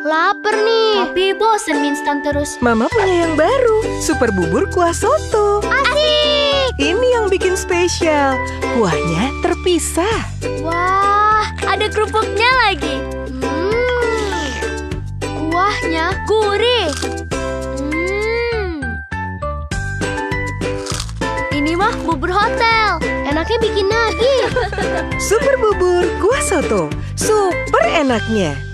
Laper nih. Tapi bosen instan terus. Mama punya yang baru, super bubur kuah soto. Asik. Ini yang bikin spesial. Kuahnya terpisah. Wah, ada kerupuknya lagi. Hmm. Kuahnya gurih. Hmm. Ini mah bubur hotel. Enaknya bikin lagi. Super bubur kuah soto. Super enaknya.